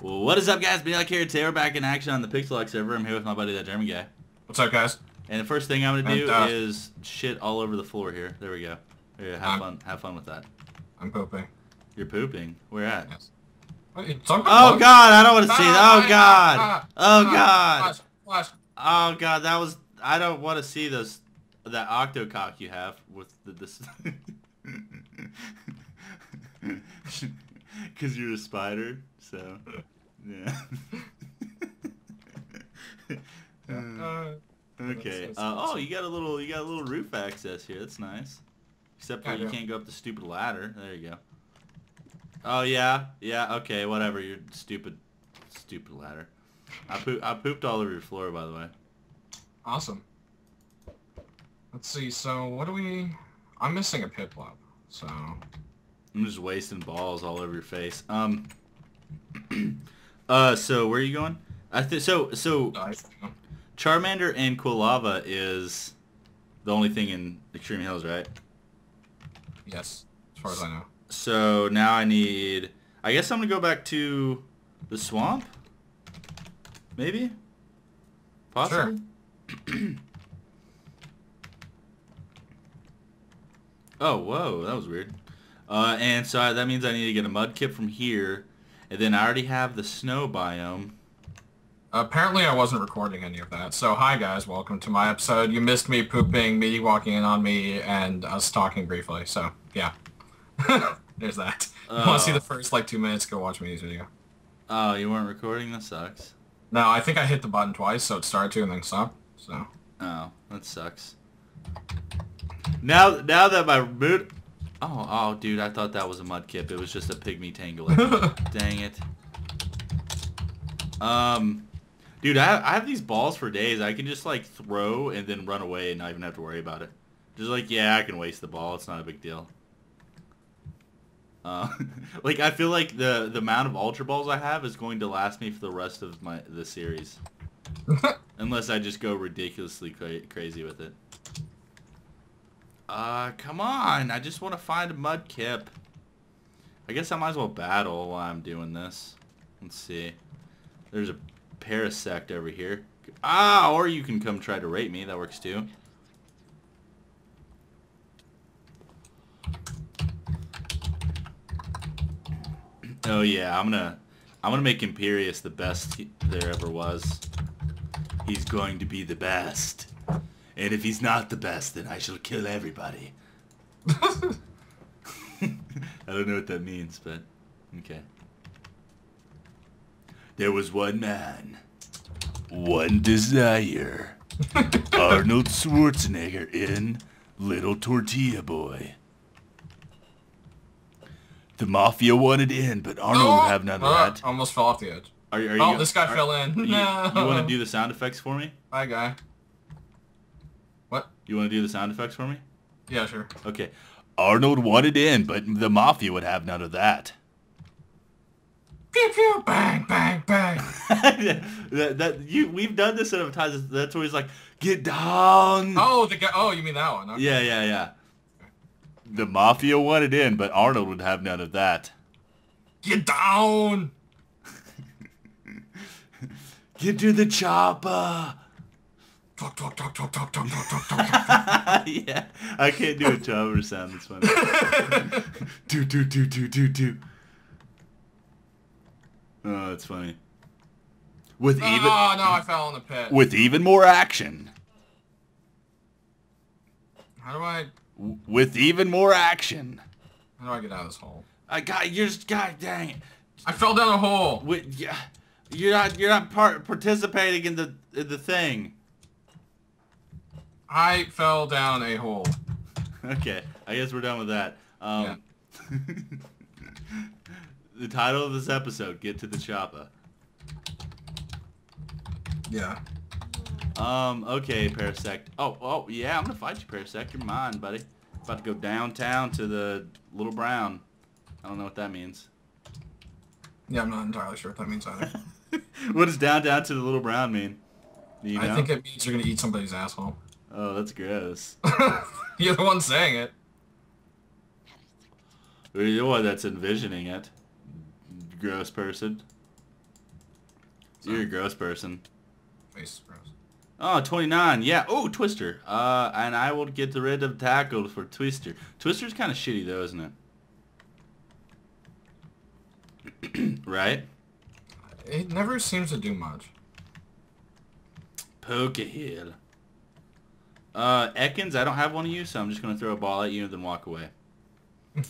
What is up, guys? MeatyLock here. Today we're back in action on the PixelLock server. I'm here with my buddy, that German guy. What's up, guys? And the first thing I'm gonna do And, uh, is shit all over the floor here. There we go. Here, have I'm- fun. Have fun with that. I'm pooping. You're pooping. Where at? Yes. Wait, Oh God! I don't want to see that. Ah, Oh God! ah, Oh ah, God! Flash, flash. Oh God! That was. I don't want to see those. That octocock you have with the, this. Cause you're a spider, so yeah. Uh, Okay. Uh, oh, you got a little you got a little roof access here. That's nice. Except for you can't go up the stupid ladder. There you go. Oh yeah, yeah. Okay, whatever. You're stupid, stupid ladder. I poop I pooped all over your floor, by the way. awesome. Let's see. So what do we? I'm missing a pit blob. So I'm just wasting balls all over your face. Um. uh. So where are you going? I think so. So Charmander and Quilava is the only thing in Extreme Hills, right? yes, as far as I know. So now I need... I guess I'm going to go back to the swamp? Maybe? Possibly? oh, whoa. That was weird. Uh, and so I, that means I need to get a mudkip from here. And then I already have the snow biome. Apparently, I wasn't recording any of that. So hi, guys. Welcome to my episode. You missed me pooping, me walking in on me, and us talking briefly. So yeah, there's that. you want to see Oh. the first like two minutes? Go watch Minnie's video. Oh, you weren't recording? That sucks. No, I think I hit the button twice, so it started to and then stopped. So Oh, that sucks. Now, now that my mood... Oh, oh, dude, I thought that was a mudkip. It was just a pygmy Tangela. Dang it. Um, dude, I have, I have these balls for days. I can just, like, throw and then run away and not even have to worry about it. Just like, yeah, I can waste the ball. It's not a big deal. Uh, like, I feel like the, the amount of Ultra Balls I have is going to last me for the rest of my the series. Unless I just go ridiculously cra- crazy with it. Uh, come on. I just want to find a mudkip. I guess I might as well battle while I'm doing this. Let's see. There's a parasect over here. Ah, or you can come try to rape me. That works too. Oh yeah, I'm gonna, I'm gonna make Imperius the best he- there ever was. He's going to be the best. And if he's not the best, then I shall kill everybody. I don't know what that means, but okay. There was one man, one desire. Arnold Schwarzenegger in Little Tortilla Boy. The mafia wanted in, but Arnold would have none of Ah, that. Almost fell off the edge. Are, are oh, you, this guy are- fell in. You, no. you want to do the sound effects for me? Bye, guy. You want to do the sound effects for me? Yeah, sure. Okay. Arnold wanted in, but the mafia would have none of that. Pew pew, bang, bang, bang. that, that you we've done this enough times. That's where he's like, get down. oh, the guy. Oh, you mean that one? Okay. Yeah, yeah, yeah. The mafia wanted in, but Arnold would have none of that. Get down. Get to the chopper. Talk, talk, talk, talk, talk, talk, talk, talk, talk, yeah, I can't do a chopper sound. That's funny. do do do do do do. Oh, that's funny. With even Oh no, I fell in the pit. with even more action. How do I? With even more action. How do I get out of this hole? I got you're just god dang it. I fell down a hole. With, yeah, you're not you're not part participating in the in the thing. I fell down a hole. Okay, I guess we're done with that. Um, the title of this episode: Get to the chopper. Yeah. Um. Okay, Parasect. Oh. Oh. Yeah. I'm gonna fight you, Parasect. You're mine, buddy. About to go downtown to the Little Brown. I don't know what that means. Yeah, I'm not entirely sure what that means either. what does downtown to the Little Brown mean? You know? I think it means you're gonna eat somebody's asshole. Oh, that's gross. You're the one saying it. You're the one that's envisioning it. Gross person. So, You're a gross person. face gross. Oh, 29. Yeah. Oh, Twister. Uh, and I will get rid of tackle for Twister. Twister's kind of shitty though, isn't it? right? It never seems to do much. Pokehill. Uh, Ekans, I don't have one of you, so I'm just gonna throw a ball at you and then walk away.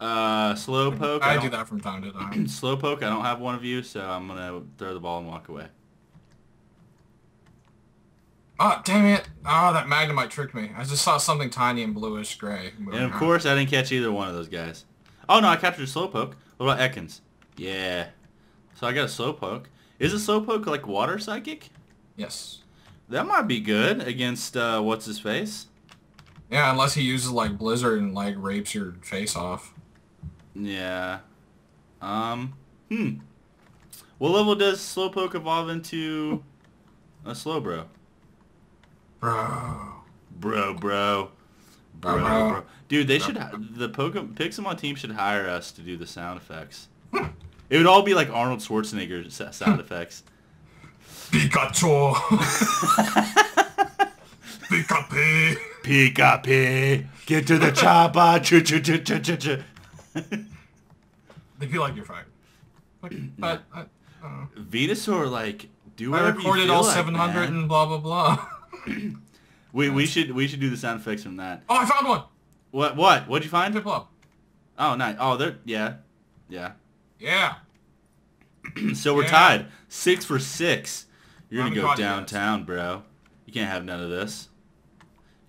Uh, Slowpoke. I don't- do that from time to time. Slowpoke, I don't have one of you, so I'm gonna throw the ball and walk away. Oh, damn it. Oh, that Magnemite tricked me. I just saw something tiny and bluish gray. And of course, I didn't catch either one of those guys. Oh no, I captured Slowpoke. What about Ekans? Yeah. So I got a Slowpoke. Is a Slowpoke like water psychic? Yes. That might be good against uh, what's his face. Yeah, unless he uses like Blizzard and like rapes your face off. Yeah. Um. Hmm. What level does Slowpoke evolve into a Slowbro? Bro. Bro, bro. Bro, Bro, bro. bro. Dude, they should, the Pokemon, Pixelmon team should hire us to do the sound effects. it would all be like Arnold Schwarzenegger sound effects. Pikachu! Pikachu! Pika P, get to the chopper, ch ch ch ch ch ch. They feel like you're fired. Like, but, I, uh, Venusaur, like, do I recorded all like, 700 man. and blah blah blah. We, we should we should do the sound effects from that. Oh, I found one! What what? What'd you find? Piplup. Oh, nice. Oh, they're yeah, yeah. Yeah. so we're Yeah. tied, six for six. You're gonna go downtown, bro. You can't have none of this.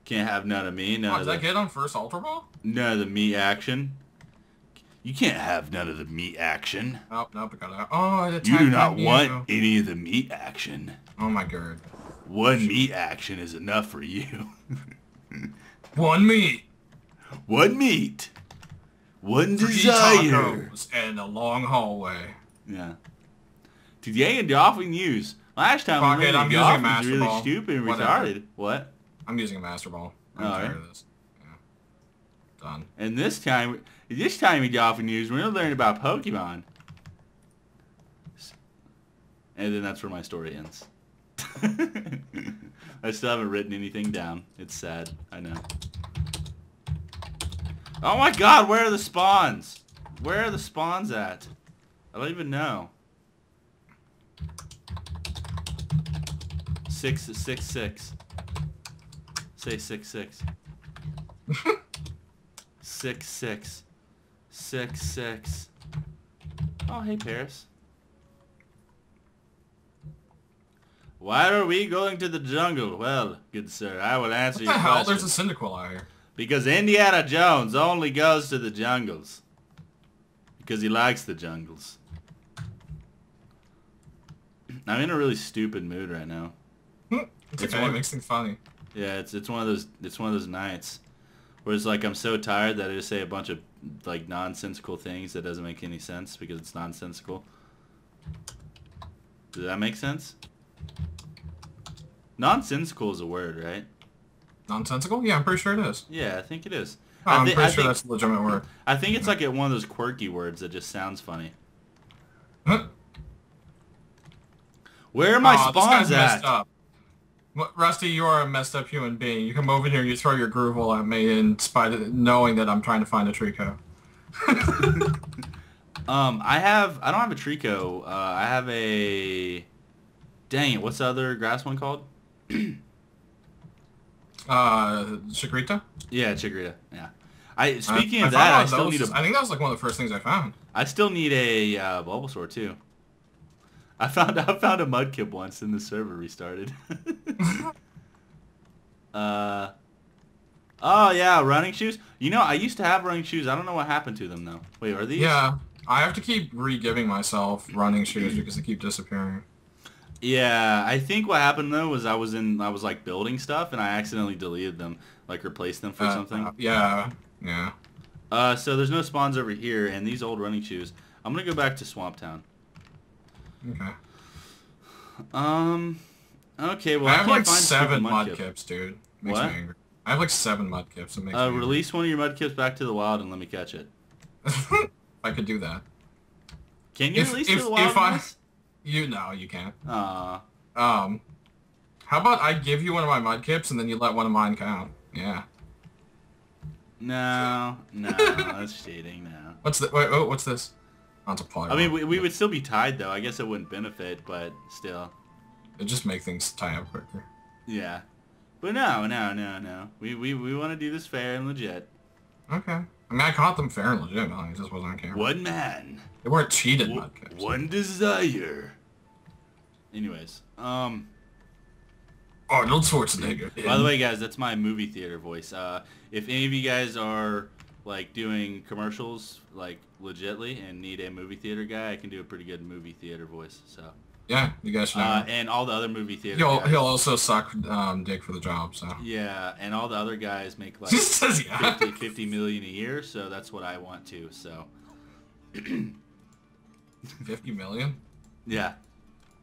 Can't have none of me. None Oh, of did I get on first Ultra Ball? none of the me action. You can't have none of the meat action. Oh, nope, I got out. Oh, You do not want any of the meat action. Oh my god. One meat action is enough for you. One meat. One meat. One Three desire. tacos and a long hallway. Yeah. Today in Dolphin News. Last time Fuck we it, I'm using a Master really Ball. stupid and Whatever. retarded. What? I'm using a Master Ball. I'm Oh, tired yeah? of this. Yeah. Done. And this time, this time in Dolphin News, we're gonna learn about Pokemon. And then that's where my story ends. I still haven't written anything down. It's sad. I know. Oh my god, where are the spawns? Where are the spawns at? I don't even know. Six, six, six. Say six, six. Six, six. Six, six. Oh, hey, Paras. Why are we going to the jungle? Well, good sir, I will answer What your the hell? question. There's a Cyndaquil out here. Because Indiana Jones only goes to the jungles. Because he likes the jungles. I'm in a really stupid mood right now. It's, It's okay. one- makes things funny. Yeah, it's it's one of those it's one of those nights where it's like I'm so tired that I just say a bunch of like nonsensical things that doesn't make any sense because it's nonsensical. Does that make sense? Nonsensical is a word, right? Nonsensical? Yeah, I'm pretty sure it is. Yeah, I think it is. Oh, I I'm thi- pretty I sure think- that's a legitimate word. I think it's like a, one of those quirky words that just sounds funny. Hmm. Where are my Aw, this spawns guy's messed at? Rusty, you are a messed up human being. You come over here, and you throw your Grovyle at me in spite of knowing that I'm trying to find a Treecko. Um, I have I don't have a Treecko. Uh, I have a. Dang it! What's the other grass one called? Uh, Shikrita? Yeah, Chikorita. Yeah. I speaking I, of I that, I still those- need a I think that was like one of the first things I found. I still need a uh, Bulbasaur too. I found I found a Mudkip once and the server restarted. uh. Oh yeah, running shoes. You know, I used to have running shoes. I don't know what happened to them though. Wait, are these? Yeah, I have to keep re-giving myself running shoes because they keep disappearing. Yeah, I think what happened though was I was in I was like building stuff and I accidentally deleted them, like replaced them for Uh, something. uh, yeah, yeah. Uh, so there's no spawns over here, and these old running shoes. I'm gonna go back to Swamp Town. Okay. Um, okay, well I I, have can't like find seven Mudkip. mudkips, dude. Makes What? me angry. I have like seven mudkips. It makes Uh, me release one of your Mudkips back to the wild and let me catch it. I could do that. Can you If- release if- to the wild? if I-? You know you can't. Aw. Um, how about I give you one of my mudkips and then you let one of mine count? Yeah. No, no, that's cheating. No. What's the? Wait, oh, what's this? I mean, we, we would still be tied though. I guess it wouldn't benefit, but still. it just make things tie up quicker. Yeah. But no, no, no, no. We we, we want to do this fair and legit. Okay. I mean, I caught them fair and legit. I just wasn't on camera. One man, They weren't cheated w- mudkips. one desire. Anyways, um, Arnold Schwarzenegger. by the way, guys, that's my movie theater voice. Uh, if any of you guys are like doing commercials like legitly and need a movie theater guy, I can do a pretty good movie theater voice. So, Yeah, you guys should know. uh, and all the other movie theater he'll guys, he'll also suck um, dick for the job. So. yeah, and all the other guys make like says yeah. 50, 50 million a year, so that's what I want to. So, Fifty million. yeah.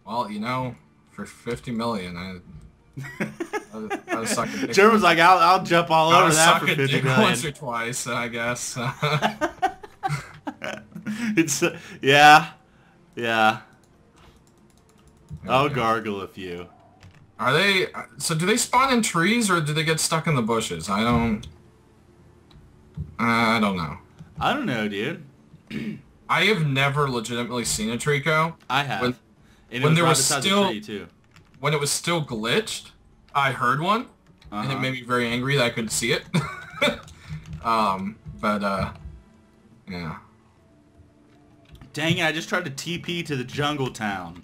Well, you know, for fifty million, I I, I suck a dick. German's like, I'll, I'll jump all I over that for a 50 dick once or twice, I guess. it's, uh, yeah, yeah. I'll gargle a few. Are they? So do they spawn in trees or do they get stuck in the bushes? I don't. I don't know. I don't know, dude. I have never legitimately seen a Treecko. I have. When- when was there was still-. When it was still glitched, I heard one, and it Uh-huh. made me very angry that I couldn't see it. um, but uh, yeah. Dang it! I just tried to TP to the jungle town.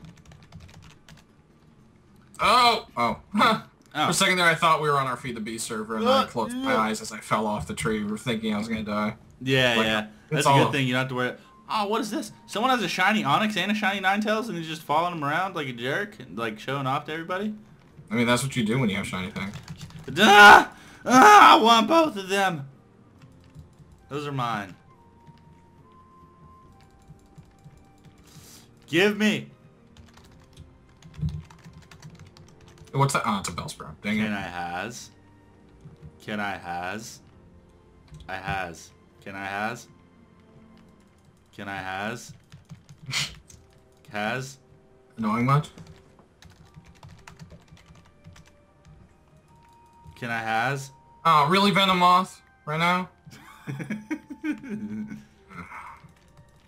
Oh, oh. For Oh. a second there, I thought we were on our Feed the Beast server, and I Uh, closed my eyes as I fell off the tree, thinking I was gonna die. Yeah, Like, yeah. That's a good thing. You don't have to worry. Oh, what is this? Someone has a shiny Onix and a shiny Ninetales, and he's just following them around like a jerk, and, like showing off to everybody. I mean, that's what you do when you have shiny things. Ah! Ah! I want both of them. Those are mine. Give me. What's that? Oh, it's a Bellsprout. Dang Can it. I has? Can I has? I has. Can I has? Can I has? Has? Annoying much? Can I has? Oh, really, Venomoth? Right now?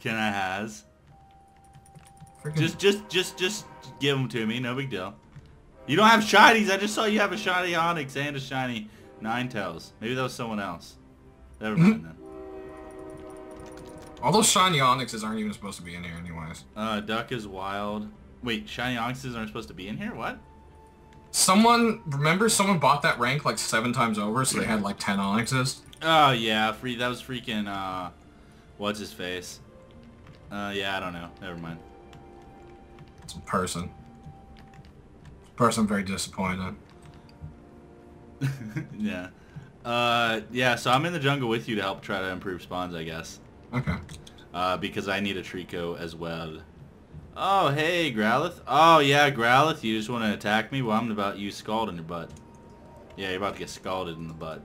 Can I has? Freaking... Just, just, just, just give them to me. No big deal. You don't have shinies. I just saw you have a shiny Onix and a shiny Ninetales. Maybe that was someone else. Never mind then. All those shiny onixes aren't even supposed to be in here anyways. Uh, Duck is wild. Wait, shiny Onixes aren't supposed to be in here? What? Someone, remember someone bought that rank like seven times over, so they had like 10 onixes? Oh yeah, free. That was freaking. Uh, what's his face? Uh, yeah, I don't know. Never mind. It's a person. Person very disappointed. yeah. Uh, yeah. So I'm in the jungle with you to help try to improve spawns, I guess. Okay. Uh, because I need a Treecko as well. Oh, hey, Growlithe. Oh, yeah, Growlithe, you just want to attack me? Well, I'm about to use Scald in your butt. Yeah, you're about to get scalded in the butt.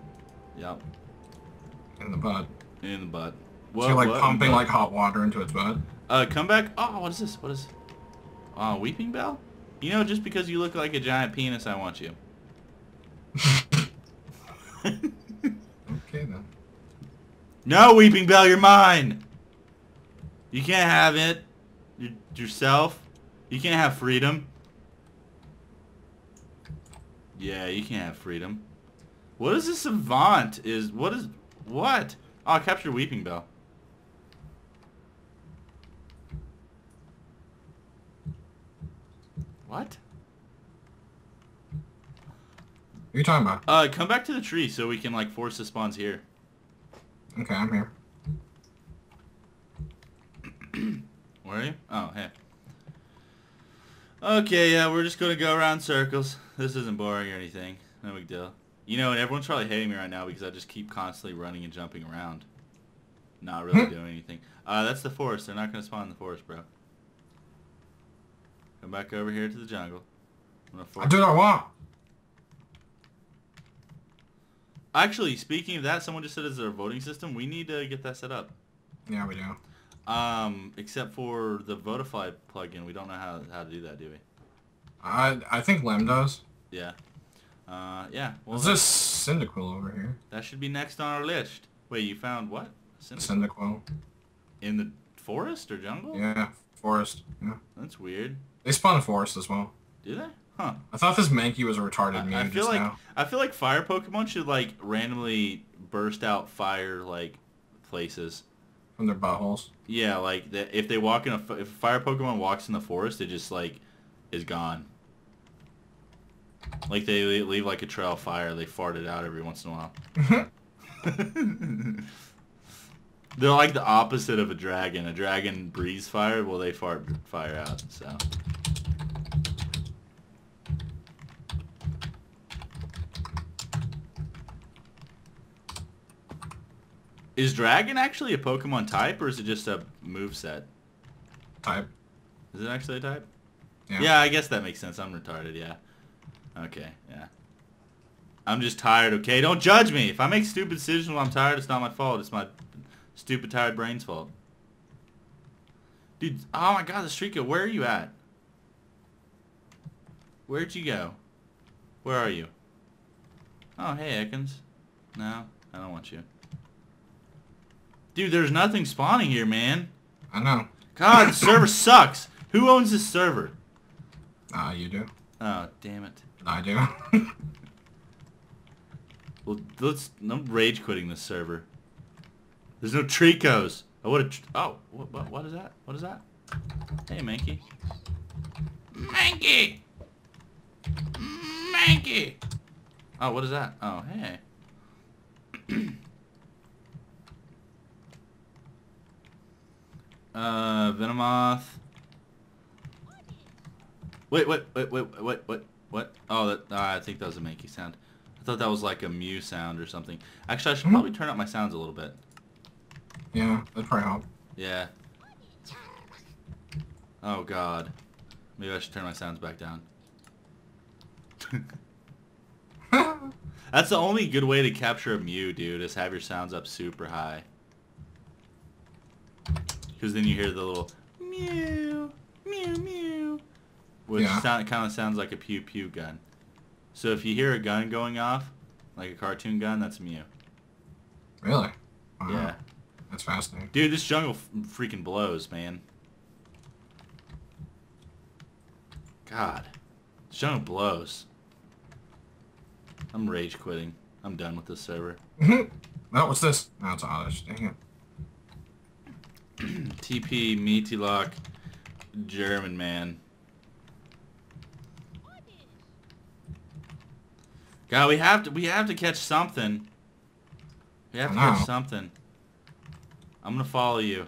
Yep, In the butt. in the butt. So What, you're like what? pumping like hot water into its butt. Uh, come back. Oh, what is this? What is... Oh, Weepinbell? You know, just because you look like a giant penis, I want you. No, Weepinbell, you're mine! You can't have it. Y- yourself. You can't have freedom. Yeah, you can't have freedom. What is this savant? Is what is what? Oh, I captured Weepinbell. What? What are you talking about? Uh, come back to the tree so we can like force the spawns here. Okay, I'm here. Where are you? Oh, hey. Okay, yeah, we're just gonna go around circles. This isn't boring or anything. No big deal. You know, and everyone's probably hating me right now because I just keep constantly running and jumping around. Not really doing anything. Uh, that's the forest. They're not gonna spawn in the forest, bro. Come back over here to the jungle. I'm gonna I do not want. Actually, speaking of that, someone just said it's a voting system. We need to get that set up. Yeah, we do. Um, except for the Votifier plugin, we don't know how, how to do that, do we? I I think Lem does. Yeah. Uh, yeah. Well, What's this Cyndaquil over here? that should be next on our list. Wait, you found what? Cyndaquil? Cyndaquil. In the forest or jungle? Yeah, forest. Yeah. That's weird. They spawn in forest as well. Do they? Huh. I thought this Mankey was a retarded I, meme I feel like now. I feel like fire Pokemon should like randomly burst out fire like places. From their buttholes. Yeah, like that. If they walk in a if a fire Pokemon walks in the forest, it just like is gone. Like they leave like a trail of fire. They fart it out every once in a while. They're like the opposite of a dragon. A dragon breathes fire, well they fart fire out. So. Is dragon actually a Pokemon type, or is it just a move set? Type. Is it actually a type? Yeah. Yeah, I guess that makes sense. I'm retarded, yeah. Okay, yeah. I'm just tired, okay? Don't judge me. If I make stupid decisions when I'm tired, it's not my fault. It's my stupid, tired brain's fault. Dude, oh my god, the Streaker, where are you at? Where'd you go? Where are you? Oh, hey, Ekans. No, I don't want you. Dude, there's nothing spawning here, man. I know. God, the server sucks. Who owns this server? Ah, you do. Oh, damn it. I do. Well, let's. I'm rage quitting this server. There's no Treeckos. I would have. Oh, what, what? What is that? What is that? Hey, Mankey. Mankey. Mankey. Oh, what is that? Oh, hey. uh, Venomoth. Wait, wait, wait, wait, wait, wait, what? Oh, that. Uh, I think that was a Mankey sound. I thought that was like a Mew sound or something. Actually, I should Mhm. probably turn up my sounds a little bit. yeah, that'd probably help. Yeah. Oh God. Maybe I should turn my sounds back down. That's the only good way to capture a Mew, dude, is have your sounds up super high. Because then you hear the little mew, mew, mew, which Yeah. sound, kind of sounds like a pew pew gun. So if you hear a gun going off, like a cartoon gun, that's a Mew. really? Wow. Yeah. That's fascinating. Dude, this jungle f- freaking blows, man. God. This jungle blows. I'm rage quitting. I'm done with this server. Hmm. no, what's this? No, it's Oddish. Dang it. TP, Meaty Lock, German man. God, we have to we have to catch something. We have to catch something. I'm gonna follow you.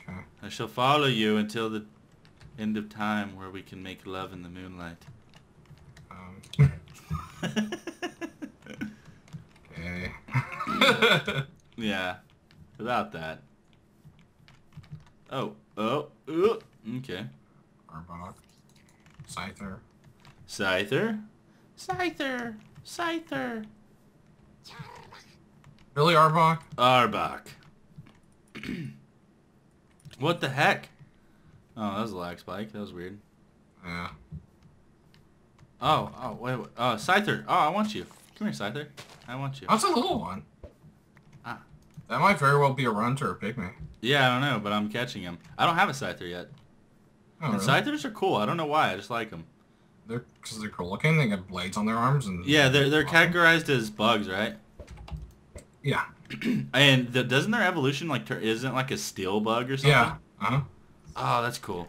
Okay. I shall follow you until the end of time where we can make love in the moonlight. Um, okay. yeah, without that. Oh, oh, oh, okay. Arbok. Scyther. Scyther? Scyther! Scyther! Really, Arbok? Arbok. what the heck? Oh, that was a lag spike. That was weird. Yeah. Oh, oh, wait, wait. Oh, Scyther. Oh, I want you. Come here, Scyther. I want you. That's a little one. That might very well be a runter or a pygmy. Yeah, I don't know, but I'm catching him. I don't have a Scyther yet. Oh, and really? Scythers are cool. I don't know why. I just like them. They're because they're cool looking. They got blades on their arms and Yeah, they're they're categorized as bugs, right? Yeah. And the, doesn't their evolution like isn't like a steel bug or something? Yeah. Uh huh. Oh, that's cool.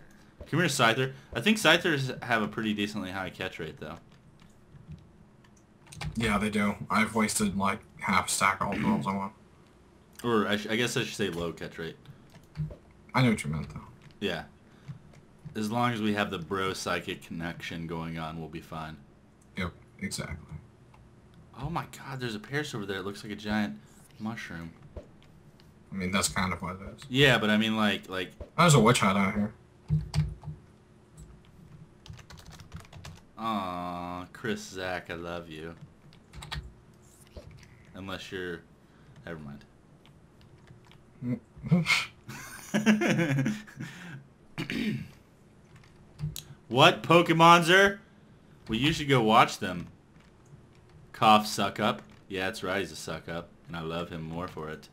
Come here, Scyther. I think Scythers have a pretty decently high catch rate though. Yeah, they do. I've wasted like half a stack of all pearls I want. Or I, sh- I guess I should say low catch rate. I know what you meant though. Yeah. As long as we have the bro psychic connection going on, we'll be fine. Yep. Exactly. Oh my god, there's a Pierce over there. It looks like a giant mushroom. I mean, that's kind of what it is. Yeah, but I mean like like There's a witch hut out here. Aw, Chris Zach, I love you. Unless you're... Never mind. what Pokemons are? Well, you should go watch them. Cough suck up. Yeah, that's right, he's a suck up. And I love him more for it.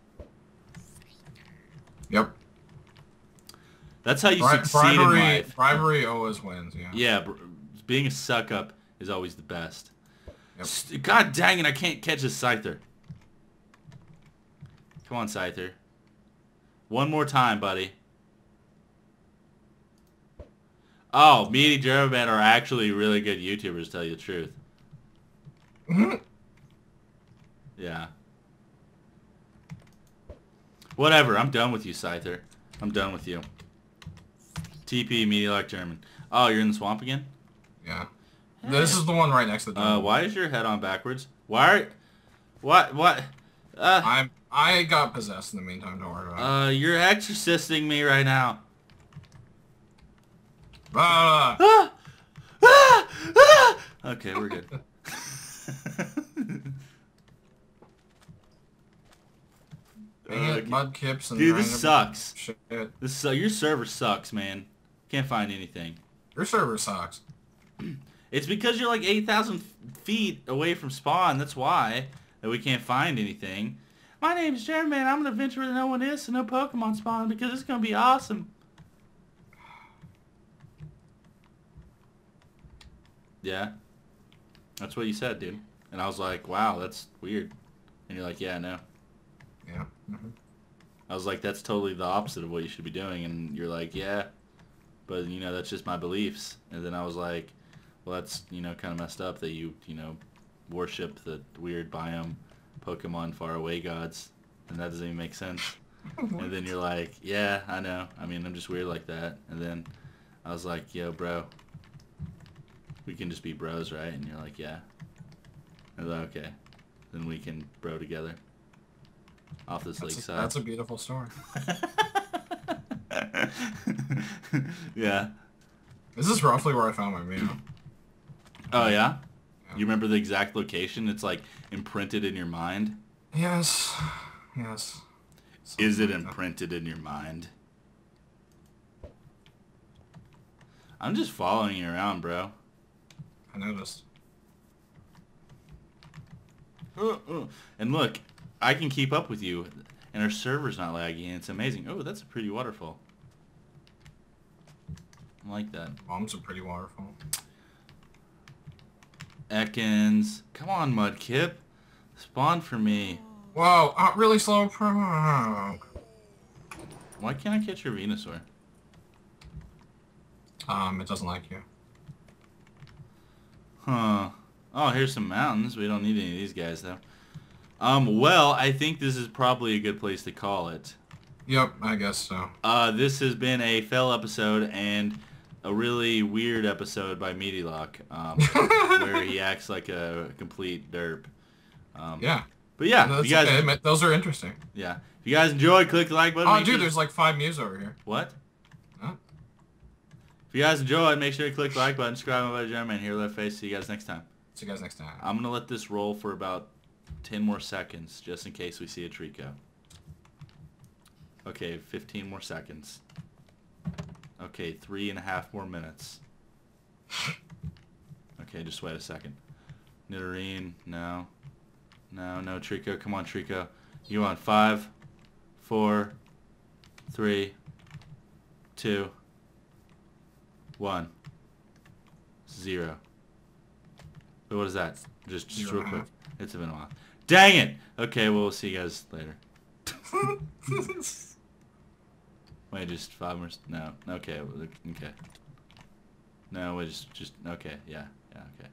Yep. That's how you succeed bribery, in life. bribery always wins. Yeah. Yeah, being a suck up is always the best. Yep. God dang it, I can't catch a Scyther. Come on, Scyther. One more time, buddy. Oh, me and German are actually really good YouTubers, to tell you the truth. Yeah. Whatever, I'm done with you, Scyther. I'm done with you. TP, MeatyLock German. Oh, you're in the swamp again? Yeah. This is the one right next to the Uh, why is your head on backwards? Why are... What? What? Uh, I'm I got possessed in the meantime. Don't worry about it. uh, you're exorcisting me right now. Ah! Ah! Ah! Ah! Okay, we're good. Okay. mudkips and Dude, this sucks. Shit. This is, uh, your server sucks, man. Can't find anything. Your server sucks. It's because you're like 8,000 feet away from spawn. That's why that we can't find anything. My name's Jeremy, man. I'm going to venture where no one is so no Pokemon spawn because it's going to be awesome. Yeah. That's what you said, dude. And I was like, wow, that's weird. And you're like, yeah, no. Yeah. mhm. I was like, that's totally the opposite of what you should be doing. And you're like, yeah, but you know, that's just my beliefs. And then I was like, well, that's, you know, kind of messed up that you, you know, worship the weird biome Pokemon faraway gods. And that doesn't even make sense. and then you're like, yeah, I know. I mean, I'm just weird like that. And then I was like, yo, bro, we can just be bros, right? And you're like, yeah. I was like, okay. Then we can bro together. Off this That's, a, that's a beautiful story. yeah. This is roughly where I found my Mew. Oh yeah? Yeah. You remember the exact location? It's like imprinted in your mind. Yes. Yes. Is it Something like that. imprinted in your mind? I'm just following you around, bro. I noticed. Uh, uh. And look, I can keep up with you, and our server's not laggy, and it's amazing. Oh, that's a pretty waterfall. I like that. Mom's a pretty waterfall. Ekans. Come on, Mudkip. Spawn for me. Whoa! Uh, really slow. Why can't I catch your Venusaur? Um, it doesn't like you. Huh. Oh, here's some mountains. We don't need any of these guys, though. Um, well, I think this is probably a good place to call it. Yep, I guess so. Uh, this has been a fail episode and a really weird episode by Meatylock, um, where he acts like a complete derp. Um, Yeah. But yeah, if you guys, okay. Those are interesting. yeah, if you guys enjoy, click the like button. Oh, dude, sure- there's like five Mews over here. What? Huh? If you guys enjoyed, make sure to click the like button, subscribe to my buddy Jeremy, and here left face. See you guys next time. See you guys next time. I'm gonna let this roll for about 10 more seconds, just in case we see a Treecko. Okay, 15 more seconds. Okay, three and a half more minutes. Okay, just wait a second. Nidorine, no. No, no, Treecko. Come on, Treecko. You on five, four, three, two, one, zero. Wait, what is that? Just, just real quick. It's been a while. Dang it! Okay, well, we'll see you guys later. Wait, just five more. No. Okay. Okay. No, we just, just, okay. Yeah. Yeah. Okay.